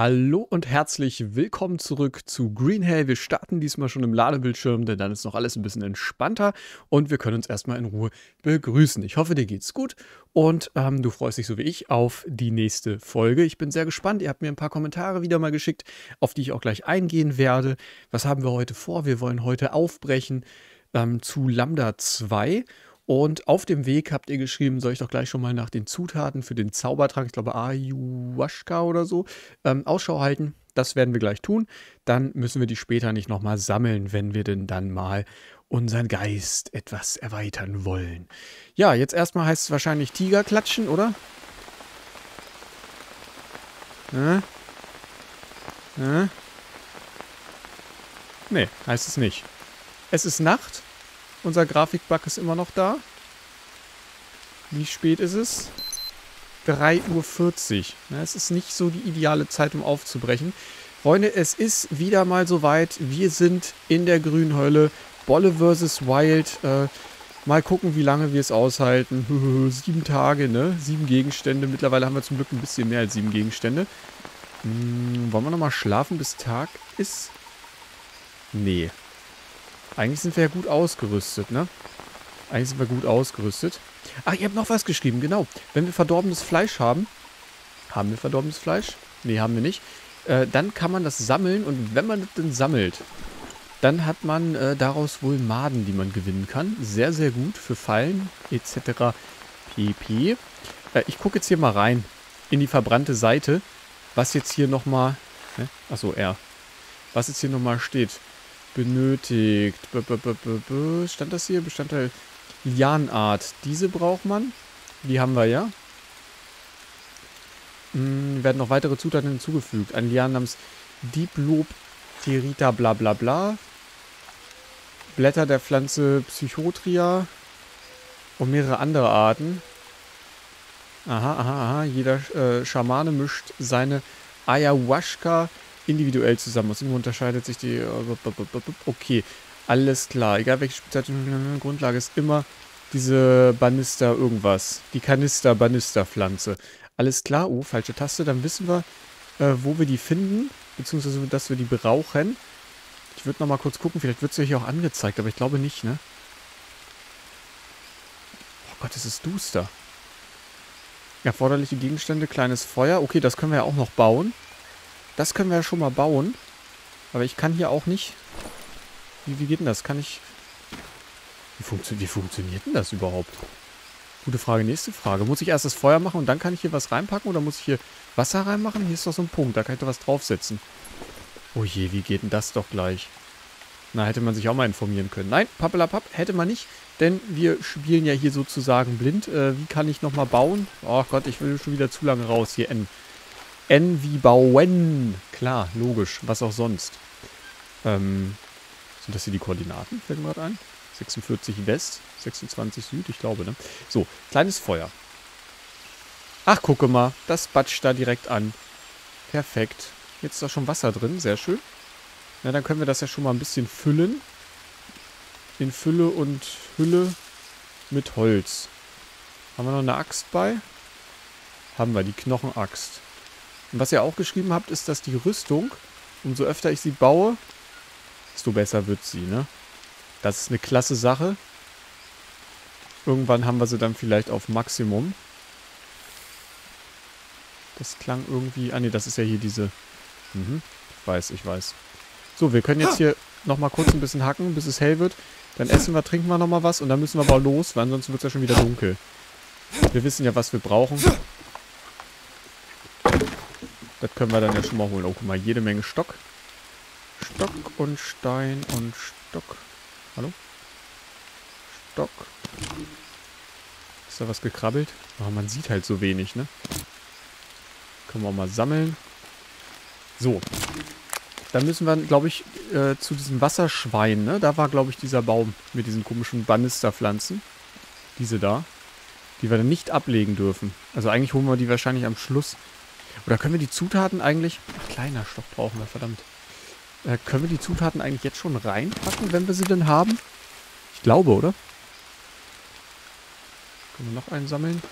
Hallo und herzlich willkommen zurück zu Green Hell. Wir starten diesmal schon im Ladebildschirm, denn dann ist noch alles ein bisschen entspannter und wir können uns erstmal in Ruhe begrüßen. Ich hoffe, dir geht's gut und ähm, du freust dich so wie ich auf die nächste Folge. Ich bin sehr gespannt. Ihr habt mir ein paar Kommentare wieder mal geschickt, auf die ich auch gleich eingehen werde. Was haben wir heute vor? Wir wollen heute aufbrechen ähm, zu Lambda 2 und auf dem Weg habt ihr geschrieben, soll ich doch gleich schon mal nach den Zutaten für den Zaubertrank, ich glaube Ayahuasca oder so, ähm, Ausschau halten. Das werden wir gleich tun. Dann müssen wir die später nicht nochmal sammeln, wenn wir denn dann mal unseren Geist etwas erweitern wollen. Ja, jetzt erstmal heißt es wahrscheinlich Tiger klatschen, oder? Äh? Äh? Nee, heißt es nicht. Es ist Nacht. Unser Grafikbug ist immer noch da. Wie spät ist es? 3.40 Uhr. Es ist nicht so die ideale Zeit, um aufzubrechen. Freunde, es ist wieder mal soweit. Wir sind in der Grünhölle. Bolle vs. Wild. Äh, mal gucken, wie lange wir es aushalten. sieben Tage, ne? Sieben Gegenstände. Mittlerweile haben wir zum Glück ein bisschen mehr als sieben Gegenstände. Hm, wollen wir nochmal schlafen, bis Tag ist? Nee. Eigentlich sind wir ja gut ausgerüstet, ne? Eigentlich sind wir gut ausgerüstet. Ach, ihr habt noch was geschrieben, genau. Wenn wir verdorbenes Fleisch haben, haben wir verdorbenes Fleisch? Ne, haben wir nicht. Äh, dann kann man das sammeln und wenn man das dann sammelt, dann hat man äh, daraus wohl Maden, die man gewinnen kann. Sehr, sehr gut für Fallen etc. pp. Äh, ich gucke jetzt hier mal rein in die verbrannte Seite, was jetzt hier nochmal... Ne? Achso, R. Was jetzt hier nochmal steht benötigt. B -b -b Stand das hier? Bestandteil Lianart. Diese braucht man. Die haben wir ja. Hm, werden noch weitere Zutaten hinzugefügt. Ein Lian namens Diplopterita bla bla bla. Blätter der Pflanze Psychotria. Und mehrere andere Arten. Aha, aha, aha. Jeder äh, Schamane mischt seine Ayahuasca individuell zusammen. Aus ihm unterscheidet sich die... Okay, alles klar. Egal welche spezifische Grundlage ist immer diese Banister irgendwas. Die Kanister-Banister-Pflanze. Alles klar. Oh, falsche Taste. Dann wissen wir, äh, wo wir die finden. Beziehungsweise, dass wir die brauchen. Ich würde nochmal kurz gucken. Vielleicht wird es ja hier auch angezeigt. Aber ich glaube nicht, ne? Oh Gott, es ist duster. Erforderliche Gegenstände, kleines Feuer. Okay, das können wir ja auch noch bauen. Das können wir ja schon mal bauen. Aber ich kann hier auch nicht... Wie, wie geht denn das? Kann ich... Wie, funktio wie funktioniert denn das überhaupt? Gute Frage. Nächste Frage. Muss ich erst das Feuer machen und dann kann ich hier was reinpacken? Oder muss ich hier Wasser reinmachen? Hier ist doch so ein Punkt. Da kann ich doch was draufsetzen. Oh je, wie geht denn das doch gleich? Na, hätte man sich auch mal informieren können. Nein, pappelapapp, hätte man nicht. Denn wir spielen ja hier sozusagen blind. Äh, wie kann ich nochmal bauen? Oh Gott, ich will schon wieder zu lange raus. Hier N. N wie bauen. Klar, logisch. Was auch sonst. Ähm, sind das hier die Koordinaten? Fällt mir gerade ein. 46 West, 26 Süd, ich glaube, ne? So, kleines Feuer. Ach, gucke mal. Das batscht da direkt an. Perfekt. Jetzt ist da schon Wasser drin. Sehr schön. Na, dann können wir das ja schon mal ein bisschen füllen. In Fülle und Hülle mit Holz. Haben wir noch eine Axt bei? Haben wir, die Knochenaxt. Und was ihr auch geschrieben habt, ist, dass die Rüstung, umso öfter ich sie baue, desto besser wird sie, ne? Das ist eine klasse Sache. Irgendwann haben wir sie dann vielleicht auf Maximum. Das klang irgendwie... Ah ne, das ist ja hier diese... Mhm, ich weiß, ich weiß. So, wir können jetzt hier nochmal kurz ein bisschen hacken, bis es hell wird. Dann essen wir, trinken wir nochmal was und dann müssen wir aber los, weil ansonsten wird es ja schon wieder dunkel. Wir wissen ja, was wir brauchen. Das können wir dann ja schon mal holen. Oh, guck mal, jede Menge Stock. Stock und Stein und Stock. Hallo? Stock. Ist da was gekrabbelt? Oh, man sieht halt so wenig, ne? Können wir auch mal sammeln. So. Dann müssen wir, glaube ich, äh, zu diesem Wasserschwein, ne? Da war, glaube ich, dieser Baum mit diesen komischen Banisterpflanzen. Diese da. Die wir dann nicht ablegen dürfen. Also eigentlich holen wir die wahrscheinlich am Schluss. Oder können wir die Zutaten eigentlich... Ach, kleiner Stoff brauchen wir, verdammt. Äh, können wir die Zutaten eigentlich jetzt schon reinpacken, wenn wir sie denn haben? Ich glaube, oder? Können wir noch einen sammeln?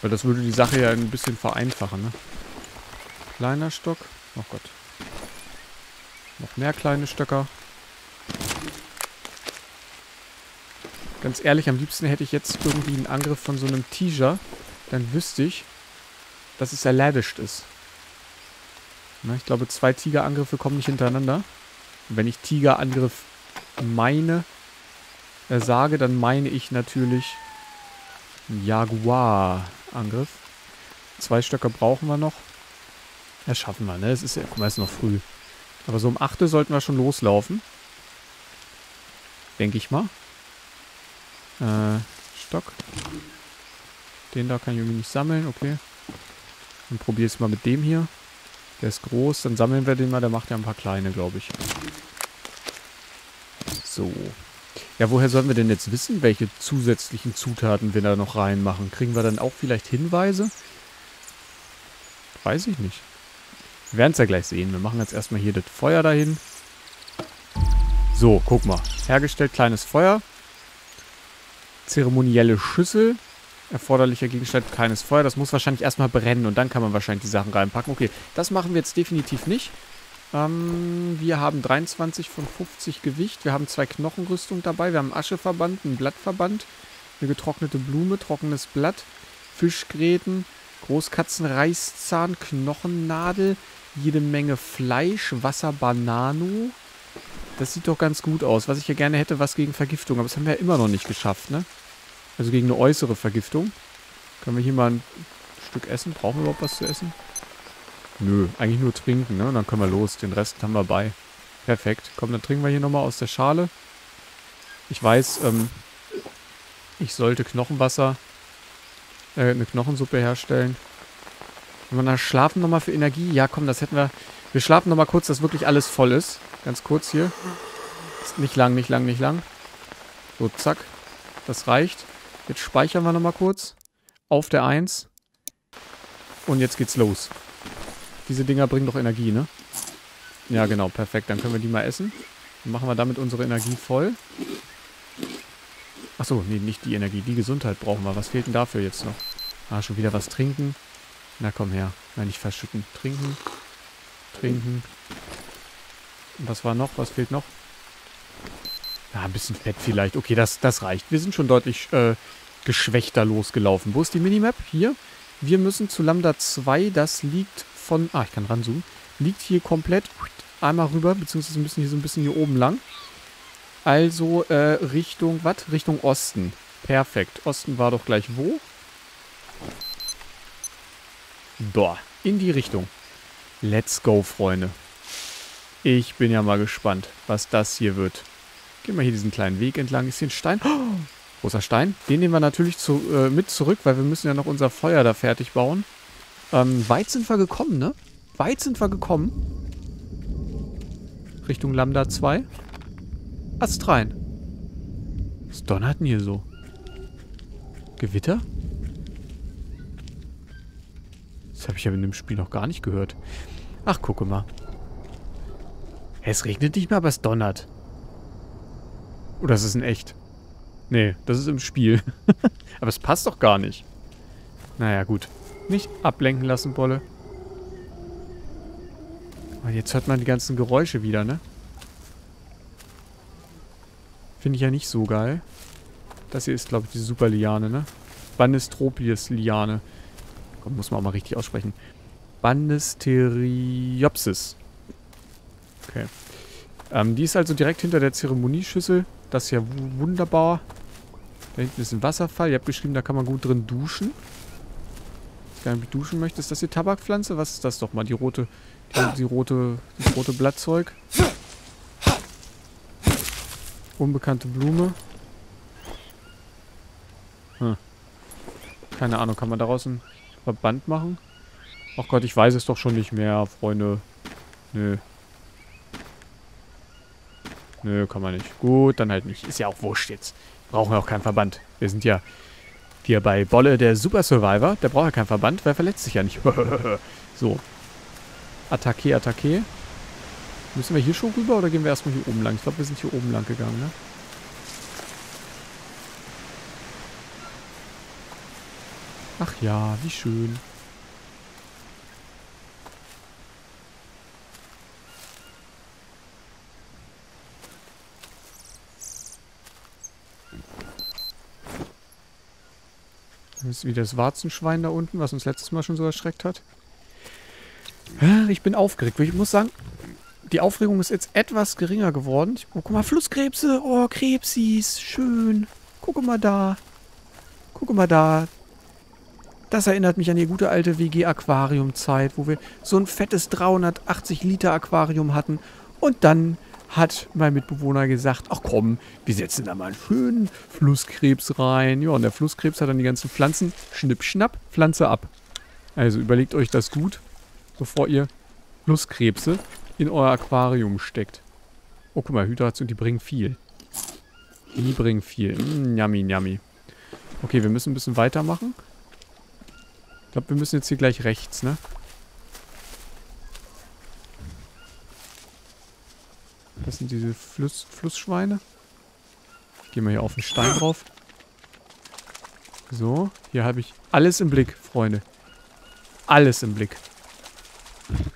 Weil das würde die Sache ja ein bisschen vereinfachen, ne? Kleiner Stock. Oh Gott. Noch mehr kleine Stöcker. Ganz ehrlich, am liebsten hätte ich jetzt irgendwie einen Angriff von so einem Tiger. Dann wüsste ich, dass es erledigt ist. Na, ich glaube, zwei Tigerangriffe kommen nicht hintereinander. Und wenn ich Tigerangriff meine, äh, sage, dann meine ich natürlich Jaguar-Angriff. Zwei Stöcke brauchen wir noch. Das schaffen wir, ne? Es ist ja, guck mal, es ist noch früh. Aber so um 8 sollten wir schon loslaufen. Denke ich mal. Äh, Stock. Den da kann ich irgendwie nicht sammeln, okay. Dann probiere ich es mal mit dem hier. Der ist groß, dann sammeln wir den mal. Der macht ja ein paar kleine, glaube ich. So. Ja, woher sollen wir denn jetzt wissen, welche zusätzlichen Zutaten wir da noch reinmachen? Kriegen wir dann auch vielleicht Hinweise? Weiß ich nicht. Wir werden es ja gleich sehen. Wir machen jetzt erstmal hier das Feuer dahin. So, guck mal. Hergestellt kleines Feuer. Zeremonielle Schüssel. Erforderlicher Gegenstand, keines Feuer. Das muss wahrscheinlich erstmal brennen und dann kann man wahrscheinlich die Sachen reinpacken. Okay, das machen wir jetzt definitiv nicht. Ähm, wir haben 23 von 50 Gewicht. Wir haben zwei Knochenrüstungen dabei. Wir haben einen Ascheverband, einen Blattverband, eine getrocknete Blume, trockenes Blatt, Fischgräten, Großkatzenreißzahn, Knochennadel, jede Menge Fleisch, Wasser, Banano. Das sieht doch ganz gut aus. Was ich ja gerne hätte, was gegen Vergiftung. Aber das haben wir ja immer noch nicht geschafft, ne? Also gegen eine äußere Vergiftung. Können wir hier mal ein Stück essen? Brauchen wir überhaupt was zu essen? Nö, eigentlich nur trinken, ne? Und dann können wir los. Den Rest haben wir bei. Perfekt. Komm, dann trinken wir hier nochmal aus der Schale. Ich weiß, ähm, ich sollte Knochenwasser, äh, eine Knochensuppe herstellen. Wenn wir dann schlafen nochmal für Energie. Ja, komm, das hätten wir... Wir schlafen nochmal kurz, dass wirklich alles voll ist. Ganz kurz hier. Nicht lang, nicht lang, nicht lang. So, zack. Das reicht. Jetzt speichern wir nochmal kurz. Auf der 1. Und jetzt geht's los. Diese Dinger bringen doch Energie, ne? Ja, genau. Perfekt. Dann können wir die mal essen. Dann machen wir damit unsere Energie voll. Achso, nee, nicht die Energie. Die Gesundheit brauchen wir. Was fehlt denn dafür jetzt noch? Ah, schon wieder was trinken. Na, komm her. Nein, nicht verschütten. Trinken. Trinken. Und was war noch? Was fehlt noch? Ja, ein bisschen Fett vielleicht. Okay, das, das reicht. Wir sind schon deutlich äh, geschwächter losgelaufen. Wo ist die Minimap? Hier. Wir müssen zu Lambda 2. Das liegt von... Ah, ich kann ranzoomen. Liegt hier komplett einmal rüber. Beziehungsweise müssen hier so ein bisschen hier oben lang. Also äh, Richtung... Was? Richtung Osten. Perfekt. Osten war doch gleich wo? Boah. In die Richtung. Let's go, Freunde. Ich bin ja mal gespannt, was das hier wird. Gehen wir hier diesen kleinen Weg entlang. Ist hier ein Stein? Oh, großer Stein. Den nehmen wir natürlich zu, äh, mit zurück, weil wir müssen ja noch unser Feuer da fertig bauen. Ähm, weit sind wir gekommen, ne? Weit sind wir gekommen. Richtung Lambda 2. Ast rein. Was donnert denn hier so? Gewitter? Das habe ich ja in dem Spiel noch gar nicht gehört. Ach, gucke mal. Es regnet nicht mehr, aber es donnert. Oder ist es in echt? Nee, das ist im Spiel. Aber es passt doch gar nicht. Naja, gut. Nicht ablenken lassen, Bolle. Aber jetzt hört man die ganzen Geräusche wieder, ne? Finde ich ja nicht so geil. Das hier ist, glaube ich, die Superliane, ne? Banistropius-Liane. Komm, muss man auch mal richtig aussprechen. Banisteriopsis. Okay. Ähm, die ist also direkt hinter der Zeremonieschüssel. Das ja wunderbar. Da hinten ist ein Wasserfall. Ihr habt geschrieben, da kann man gut drin duschen. Ich gar nicht, duschen möchte. Ist das die Tabakpflanze? Was ist das doch mal? Die rote, die, die rote, das rote Blattzeug. Unbekannte Blume. Hm. Keine Ahnung, kann man daraus einen Verband machen? Ach Gott, ich weiß es doch schon nicht mehr, Freunde. Nö. Nö, kann man nicht. Gut, dann halt nicht. Ist ja auch wurscht jetzt. Brauchen wir auch keinen Verband. Wir sind ja hier bei Bolle, der Super Survivor. Der braucht ja keinen Verband, weil er verletzt sich ja nicht. so. Attacke, Attacke. Müssen wir hier schon rüber oder gehen wir erstmal hier oben lang? Ich glaube, wir sind hier oben lang gegangen, ne? Ach ja, wie schön. Ist wieder das Warzenschwein da unten, was uns letztes Mal schon so erschreckt hat. Ah, ich bin aufgeregt. Ich muss sagen, die Aufregung ist jetzt etwas geringer geworden. Oh, guck mal, Flusskrebse. Oh, Krebsis. Schön. Guck mal da. Guck mal da. Das erinnert mich an die gute alte WG-Aquarium-Zeit, wo wir so ein fettes 380 Liter Aquarium hatten. Und dann hat mein Mitbewohner gesagt, ach komm, wir setzen da mal einen schönen Flusskrebs rein. Ja, und der Flusskrebs hat dann die ganzen Pflanzen, schnipp, schnapp, Pflanze ab. Also überlegt euch das gut, bevor ihr Flusskrebse in euer Aquarium steckt. Oh, guck mal, Hydration, die bringen viel. Die bringen viel. Mm, yummy, yummy. Okay, wir müssen ein bisschen weitermachen. Ich glaube, wir müssen jetzt hier gleich rechts, ne? Das sind diese Fluss, Flussschweine. Ich gehe mal hier auf den Stein drauf. So, hier habe ich alles im Blick, Freunde. Alles im Blick.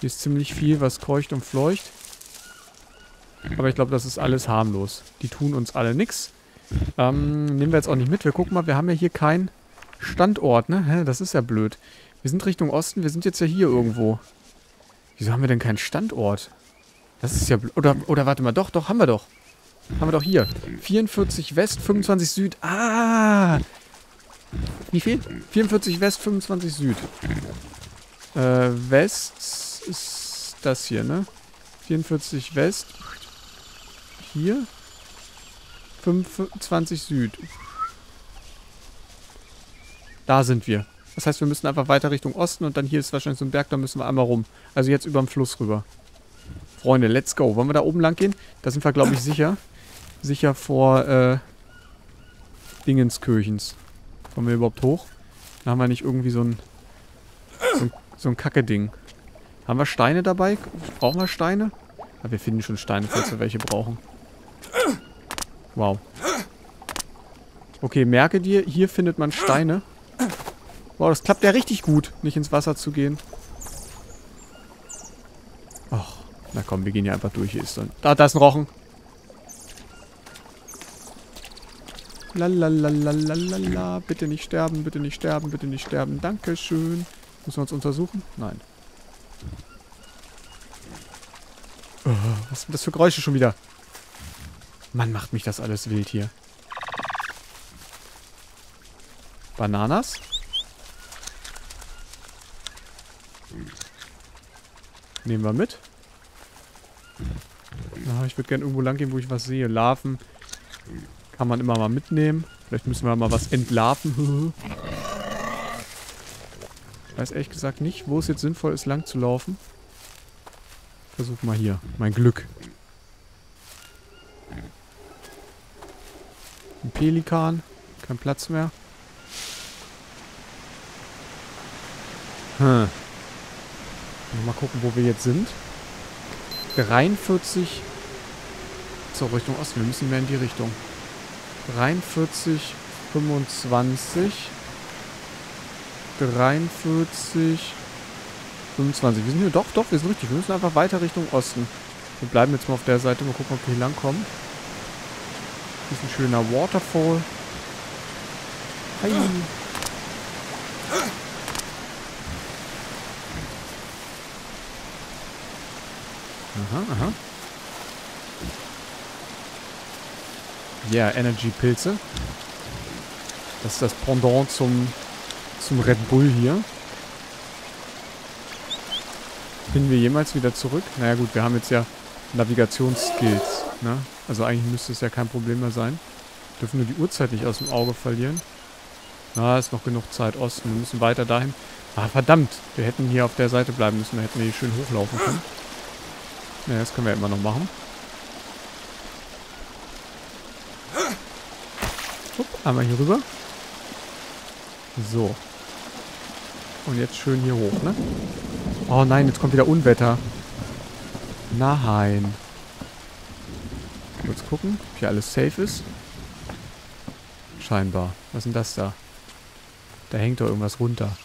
Hier ist ziemlich viel, was keucht und fleucht. Aber ich glaube, das ist alles harmlos. Die tun uns alle nichts. Ähm, nehmen wir jetzt auch nicht mit. Wir gucken mal, wir haben ja hier keinen Standort, ne? Hä, das ist ja blöd. Wir sind Richtung Osten, wir sind jetzt ja hier irgendwo. Wieso haben wir denn keinen Standort? Das ist ja... Oder, oder warte mal, doch, doch, haben wir doch. Haben wir doch hier. 44 West, 25 Süd. Ah! Wie viel? 44 West, 25 Süd. Äh, West ist das hier, ne? 44 West. Hier. 25 Süd. Da sind wir. Das heißt, wir müssen einfach weiter Richtung Osten und dann hier ist wahrscheinlich so ein Berg, da müssen wir einmal rum. Also jetzt über den Fluss rüber. Freunde, let's go. Wollen wir da oben lang gehen? Da sind wir, glaube ich, sicher. Sicher vor, äh, Dingenskirchens. Kommen wir überhaupt hoch? Da haben wir nicht irgendwie so ein, so ein, so ein Kacke-Ding. Haben wir Steine dabei? Brauchen wir Steine? Ja, wir finden schon Steine, falls wir welche brauchen. Wow. Okay, merke dir, hier findet man Steine. Wow, das klappt ja richtig gut, nicht ins Wasser zu gehen. Ach, na komm, wir gehen hier einfach durch. Hier ist dann. Da, da ist ein Rochen. Lalalalalalala. Bitte nicht sterben, bitte nicht sterben, bitte nicht sterben. Dankeschön. Müssen wir uns untersuchen? Nein. Oh, was sind das für Geräusche schon wieder? Mann, macht mich das alles wild hier. Bananas? Nehmen wir mit. Ich würde gerne irgendwo lang gehen, wo ich was sehe. Larven kann man immer mal mitnehmen. Vielleicht müssen wir mal was entlarven. weiß ehrlich gesagt nicht, wo es jetzt sinnvoll ist, lang zu laufen. Versuch mal hier. Mein Glück. Ein Pelikan. Kein Platz mehr. Hm. Mal gucken, wo wir jetzt sind. 43 zur Richtung Osten. Wir müssen mehr in die Richtung. 43, 25, 43, 25. Wir sind hier, doch, doch, wir sind richtig. Wir müssen einfach weiter Richtung Osten. Wir bleiben jetzt mal auf der Seite. Mal gucken, ob wir hier lang kommen. Hier ist ein schöner Waterfall. Hi. Aha, aha. Ja, yeah, Energy-Pilze. Das ist das Pendant zum, zum Red Bull hier. Finden wir jemals wieder zurück? Naja gut, wir haben jetzt ja Navigationsskills. Ne? Also eigentlich müsste es ja kein Problem mehr sein. Dürfen nur die Uhrzeit nicht aus dem Auge verlieren. Na, ist noch genug Zeit. Osten, wir müssen weiter dahin. Ah, verdammt. Wir hätten hier auf der Seite bleiben müssen. Da hätten wir hier schön hochlaufen können. Ja, das können wir ja immer noch machen. Einmal hier rüber. So. Und jetzt schön hier hoch, ne? Oh nein, jetzt kommt wieder Unwetter. Nein. Kurz gucken, ob hier alles safe ist. Scheinbar. Was ist denn das da? Da hängt doch irgendwas runter.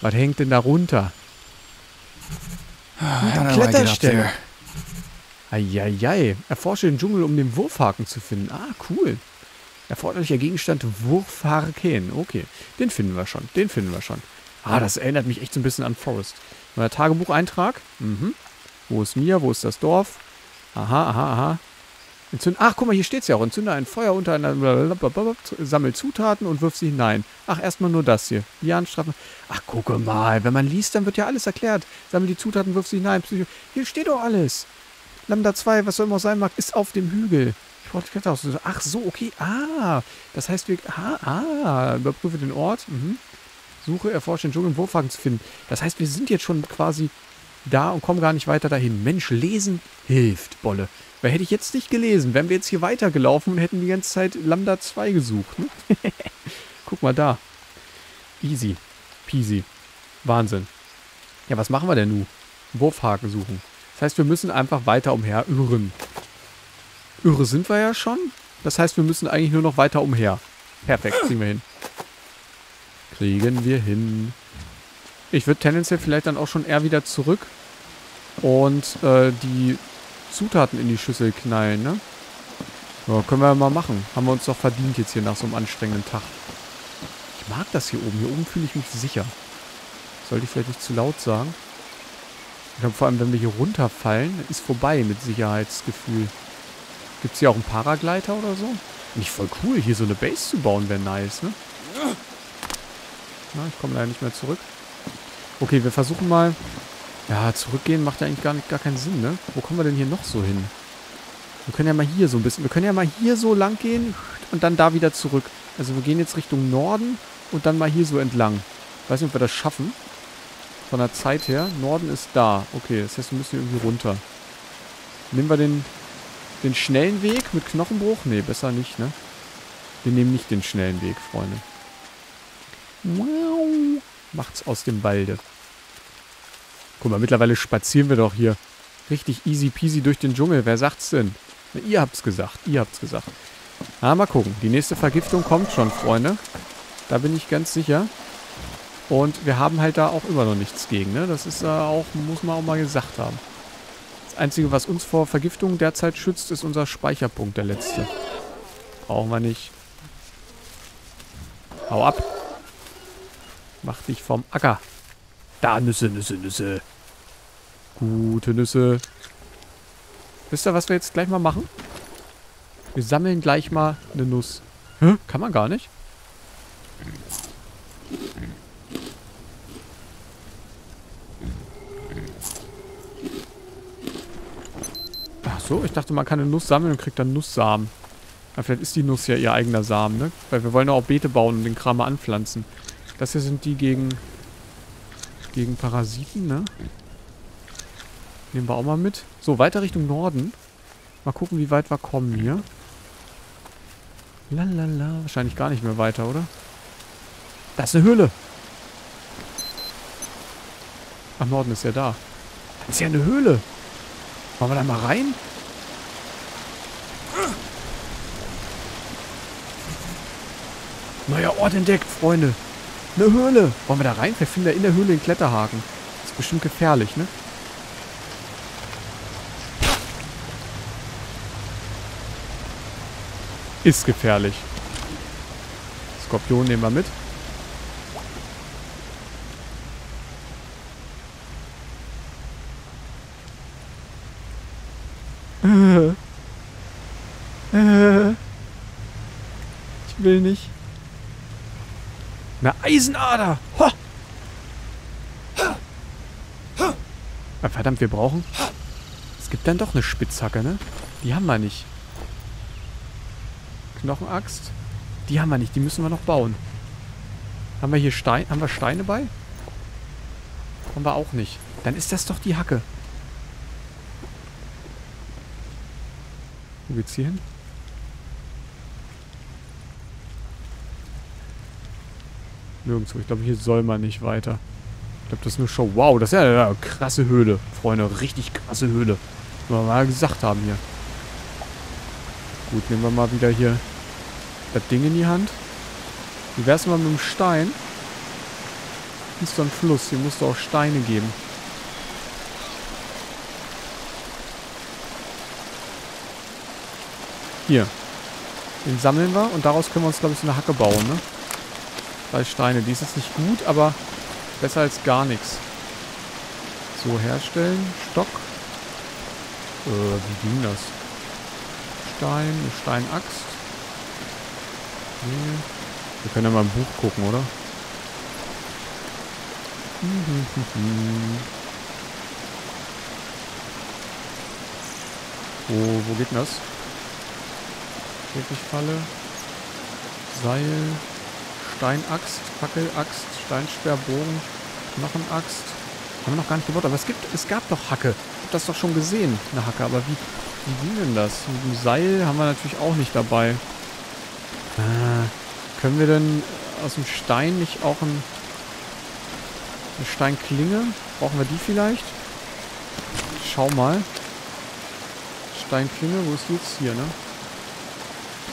Was hängt denn da runter? Eine Kletterstelle. Eieiei. Erforsche den Dschungel, um den Wurfhaken zu finden. Ah, cool. Erforderlicher Gegenstand Wurfharken. Okay, den finden wir schon. Den finden wir schon. Ah, das erinnert mich echt so ein bisschen an Forest. Neuer Tagebucheintrag. Mhm. Wo ist Mia? Wo ist das Dorf? Aha, aha, aha. Entzünd Ach, guck mal, hier steht es ja auch. Entzünde ein Feuer unter einer... Sammelt Zutaten und wirf sie hinein. Ach, erstmal nur das hier. Jahrenstrafe. Ach, gucke mal. Wenn man liest, dann wird ja alles erklärt. Sammel die Zutaten, wirf sie hinein. Psycho hier steht doch alles. Lambda 2, was soll immer sein mag, ist auf dem Hügel. Ach so, okay. Ah, das heißt, wir... Ah, ah überprüfe den Ort. Mhm. Suche, erforsche den Dschungel, Wurfhaken zu finden. Das heißt, wir sind jetzt schon quasi da und kommen gar nicht weiter dahin. Mensch, lesen hilft, Bolle. Weil hätte ich jetzt nicht gelesen, wären wir jetzt hier weitergelaufen und hätten die ganze Zeit Lambda 2 gesucht. Ne? Guck mal da. Easy. Peasy. Wahnsinn. Ja, was machen wir denn nun? Wurfhaken suchen. Das heißt, wir müssen einfach weiter umher irren. Irre sind wir ja schon. Das heißt, wir müssen eigentlich nur noch weiter umher. Perfekt, kriegen wir hin. Kriegen wir hin. Ich würde tendenziell vielleicht dann auch schon eher wieder zurück und äh, die Zutaten in die Schüssel knallen, ne? Ja, können wir mal machen. Haben wir uns doch verdient jetzt hier nach so einem anstrengenden Tag. Ich mag das hier oben. Hier oben fühle ich mich sicher. Sollte ich vielleicht nicht zu laut sagen. Ich glaube, vor allem, wenn wir hier runterfallen, ist vorbei mit Sicherheitsgefühl. Gibt es hier auch einen Paragleiter oder so? Nicht voll cool, hier so eine Base zu bauen, wäre nice, ne? Na, ich komme leider nicht mehr zurück. Okay, wir versuchen mal ja, zurückgehen macht ja eigentlich gar, nicht, gar keinen Sinn, ne? Wo kommen wir denn hier noch so hin? Wir können ja mal hier so ein bisschen... Wir können ja mal hier so lang gehen und dann da wieder zurück. Also wir gehen jetzt Richtung Norden und dann mal hier so entlang. Ich weiß nicht, ob wir das schaffen. Von der Zeit her. Norden ist da. Okay, das heißt, wir müssen hier irgendwie runter. Nehmen wir den, den schnellen Weg mit Knochenbruch? Nee, besser nicht, ne? Wir nehmen nicht den schnellen Weg, Freunde. Wow. Macht's aus dem Walde. Guck mal, mittlerweile spazieren wir doch hier richtig easy peasy durch den Dschungel. Wer sagt's denn? Na, ihr habt's gesagt. Ihr habt's gesagt. Na, mal gucken. Die nächste Vergiftung kommt schon, Freunde. Da bin ich ganz sicher. Und wir haben halt da auch immer noch nichts gegen, ne? Das ist äh, auch, muss man auch mal gesagt haben. Das Einzige, was uns vor Vergiftung derzeit schützt, ist unser Speicherpunkt, der letzte. Brauchen wir nicht. Hau ab. Mach dich vom Acker. Da, Nüsse, Nüsse, Nüsse. Gute Nüsse. Wisst ihr, was wir jetzt gleich mal machen? Wir sammeln gleich mal eine Nuss. Hä? Kann man gar nicht? So, ich dachte, man kann eine Nuss sammeln und kriegt dann Nusssamen. Aber vielleicht ist die Nuss ja ihr eigener Samen, ne? Weil wir wollen ja auch Beete bauen und den Kram mal anpflanzen. Das hier sind die gegen gegen Parasiten, ne? Nehmen wir auch mal mit. So, weiter Richtung Norden. Mal gucken, wie weit wir kommen hier. Lalala. Wahrscheinlich gar nicht mehr weiter, oder? Da ist eine Höhle. Am Norden ist ja da. Das ist ja eine Höhle. Wollen wir da mal rein? Neuer Ort entdeckt, Freunde. Eine Höhle. Wollen wir da rein? Wir finden da in der Höhle den Kletterhaken. Das ist bestimmt gefährlich, ne? Ist gefährlich. Skorpion nehmen wir mit. Äh. Äh. Ich will nicht. Eine Eisenader. Ho! Ah, verdammt, wir brauchen... Es gibt dann doch eine Spitzhacke, ne? Die haben wir nicht. Knochenaxt. Die haben wir nicht, die müssen wir noch bauen. Haben wir hier Stein, haben wir Steine bei? Haben wir auch nicht. Dann ist das doch die Hacke. Wo geht's hier hin? Nirgendwo. Ich glaube, hier soll man nicht weiter. Ich glaube, das ist nur Show. Wow, das ist ja eine krasse Höhle, Freunde. Richtig krasse Höhle. Was wir mal gesagt haben hier. Gut, nehmen wir mal wieder hier das Ding in die Hand. Wie wär's mal mit dem Stein? Hier ist doch ein Fluss. Hier musst du auch Steine geben. Hier. Den sammeln wir und daraus können wir uns, glaube ich, so eine Hacke bauen, ne? Drei Steine. Die ist jetzt nicht gut, aber besser als gar nichts. So, herstellen. Stock. Äh, wie ging das? Stein, eine Steinaxt. Nee. Wir können ja mal im Buch gucken, oder? Wo, wo geht denn das? Käfigfalle. Seil. Steinaxt, Fackelaxt, Steinsperrbogen, Knochenaxt. Haben wir noch gar nicht gebaut, aber es gibt, es gab doch Hacke. Ich hab das doch schon gesehen, eine Hacke. Aber wie, wie ging denn das? Mit dem Seil haben wir natürlich auch nicht dabei. Äh, können wir denn aus dem Stein nicht auch ein, eine Steinklinge? Brauchen wir die vielleicht? Schau mal. Steinklinge, wo ist die jetzt? Hier, ne?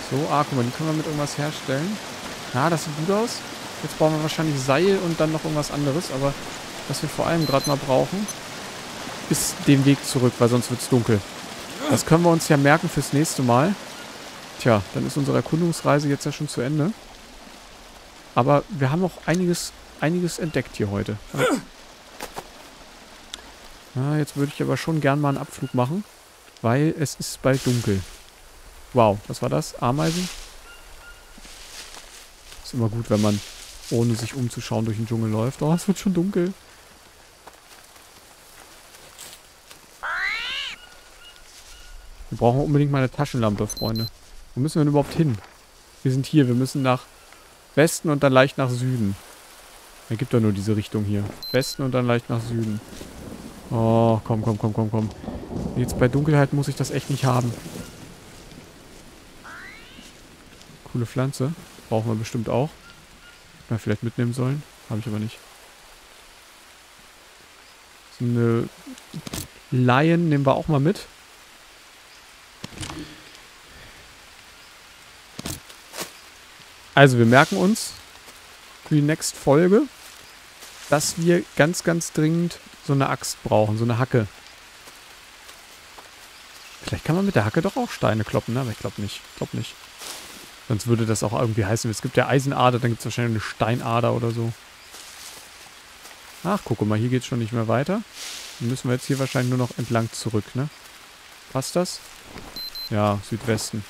So, ah, guck mal, die können wir mit irgendwas herstellen. Ja, das sieht gut aus. Jetzt brauchen wir wahrscheinlich Seil und dann noch irgendwas anderes, aber was wir vor allem gerade mal brauchen, ist den Weg zurück, weil sonst wird es dunkel. Das können wir uns ja merken fürs nächste Mal. Tja, dann ist unsere Erkundungsreise jetzt ja schon zu Ende. Aber wir haben noch einiges, einiges entdeckt hier heute. Ja, jetzt würde ich aber schon gern mal einen Abflug machen, weil es ist bald dunkel. Wow, was war das? Ameisen? Ist immer gut, wenn man ohne sich umzuschauen durch den Dschungel läuft. Oh, es wird schon dunkel. Wir brauchen unbedingt mal eine Taschenlampe, Freunde. Wo müssen wir denn überhaupt hin? Wir sind hier. Wir müssen nach Westen und dann leicht nach Süden. Er gibt doch nur diese Richtung hier. Westen und dann leicht nach Süden. Oh, komm, komm, komm, komm, komm. Jetzt bei Dunkelheit muss ich das echt nicht haben. Coole Pflanze. Brauchen wir bestimmt auch. Mal vielleicht mitnehmen sollen. Habe ich aber nicht. So eine Lion nehmen wir auch mal mit. Also wir merken uns für die nächste Folge, dass wir ganz, ganz dringend so eine Axt brauchen, so eine Hacke. Vielleicht kann man mit der Hacke doch auch Steine kloppen, ne? aber ich glaube nicht. Ich glaube nicht. Sonst würde das auch irgendwie heißen, es gibt ja Eisenader, dann gibt es wahrscheinlich eine Steinader oder so. Ach, guck mal, hier geht es schon nicht mehr weiter. Dann müssen wir jetzt hier wahrscheinlich nur noch entlang zurück, ne? Passt das? Ja, Südwesten.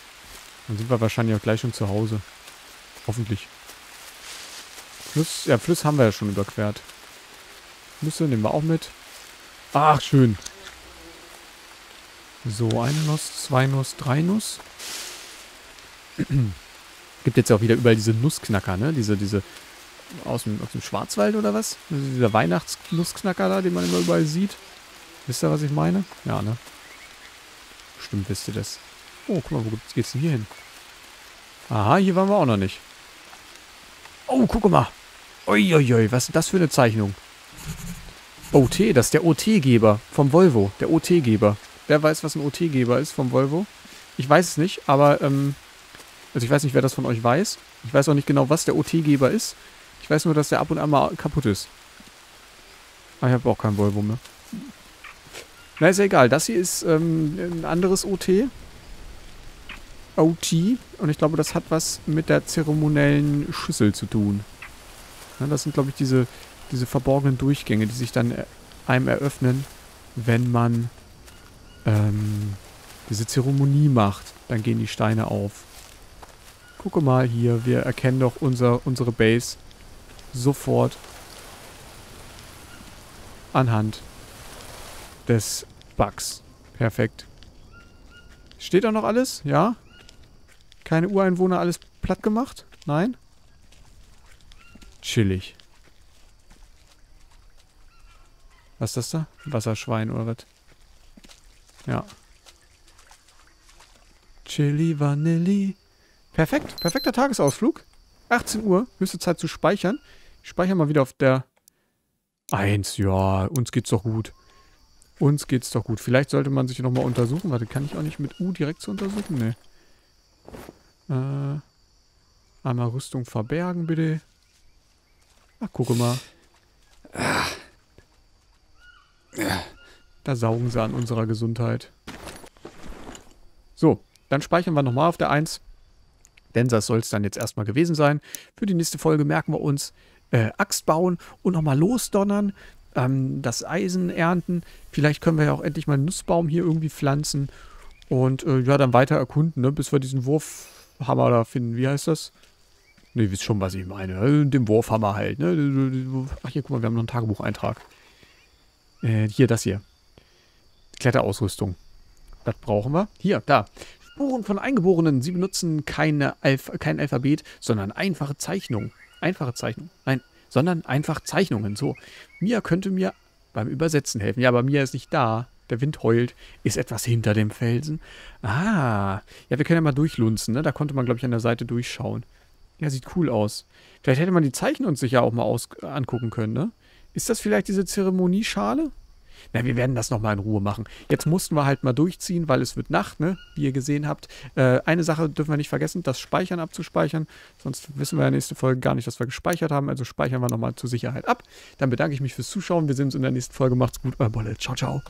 Dann sind wir wahrscheinlich auch gleich schon zu Hause. Hoffentlich. Fluss, ja, Fluss haben wir ja schon überquert. Nüsse nehmen wir auch mit. Ach, schön. So, eine Nuss, zwei Nuss, drei Nuss. Gibt jetzt auch wieder überall diese Nussknacker, ne? Diese, diese aus dem, aus dem Schwarzwald oder was? Also dieser Weihnachtsnussknacker da, den man immer überall sieht. Wisst ihr, was ich meine? Ja, ne? Stimmt, wisst ihr das. Oh, guck mal, wo geht's denn hier hin? Aha, hier waren wir auch noch nicht. Oh, guck mal. Uiuiui, was ist das für eine Zeichnung? OT, das ist der OT-Geber vom Volvo. Der OT-Geber. Wer weiß, was ein OT-Geber ist vom Volvo? Ich weiß es nicht, aber ähm, also ich weiß nicht, wer das von euch weiß. Ich weiß auch nicht genau, was der OT-Geber ist. Ich weiß nur, dass der ab und an mal kaputt ist. Aber ich habe auch keinen Volvo mehr. Na, ist ja egal. Das hier ist ähm, ein anderes OT. OT. Und ich glaube, das hat was mit der zeremoniellen Schüssel zu tun. Ja, das sind, glaube ich, diese, diese verborgenen Durchgänge, die sich dann einem eröffnen, wenn man ähm, diese Zeremonie macht. Dann gehen die Steine auf. Gucke mal hier, wir erkennen doch unser, unsere Base sofort anhand des Bugs. Perfekt. Steht da noch alles? Ja? Keine Ureinwohner alles platt gemacht? Nein? Chillig. Was ist das da? Wasserschwein oder was? Ja. Chili Vanilli. Perfekt, perfekter Tagesausflug. 18 Uhr, höchste Zeit zu speichern. Ich speichere mal wieder auf der 1. Ja, uns geht's doch gut. Uns geht's doch gut. Vielleicht sollte man sich nochmal untersuchen. Warte, kann ich auch nicht mit U direkt zu untersuchen? Nee. Äh, einmal Rüstung verbergen, bitte. Ach, gucke mal. Da saugen sie an unserer Gesundheit. So, dann speichern wir nochmal auf der 1. Denn das soll es dann jetzt erstmal gewesen sein. Für die nächste Folge merken wir uns äh, Axt bauen und nochmal losdonnern, ähm, das Eisen ernten. Vielleicht können wir ja auch endlich mal einen Nussbaum hier irgendwie pflanzen und äh, ja, dann weiter erkunden, ne, bis wir diesen Wurfhammer da finden. Wie heißt das? Ne, ihr wisst schon, was ich meine. Äh, den Wurfhammer halt. Ne? Ach, hier, guck mal, wir haben noch einen Tagebucheintrag. Äh, hier, das hier. Kletterausrüstung. Das brauchen wir. Hier, da. Spuren von Eingeborenen. Sie benutzen keine Alph kein Alphabet, sondern einfache Zeichnungen. Einfache Zeichnungen. Nein, sondern einfach Zeichnungen. So. Mia könnte mir beim Übersetzen helfen. Ja, aber Mia ist nicht da. Der Wind heult. Ist etwas hinter dem Felsen. Ah. Ja, wir können ja mal durchlunzen, ne? Da konnte man, glaube ich, an der Seite durchschauen. Ja, sieht cool aus. Vielleicht hätte man die Zeichen uns sicher auch mal aus angucken können, ne? Ist das vielleicht diese Zeremonieschale? Na, wir werden das nochmal in Ruhe machen. Jetzt mussten wir halt mal durchziehen, weil es wird Nacht, ne? Wie ihr gesehen habt. Äh, eine Sache dürfen wir nicht vergessen, das Speichern abzuspeichern. Sonst wissen wir in der nächsten Folge gar nicht, dass wir gespeichert haben. Also speichern wir nochmal zur Sicherheit ab. Dann bedanke ich mich fürs Zuschauen. Wir sehen uns in der nächsten Folge. Macht's gut, euer Bolle. Ciao, ciao.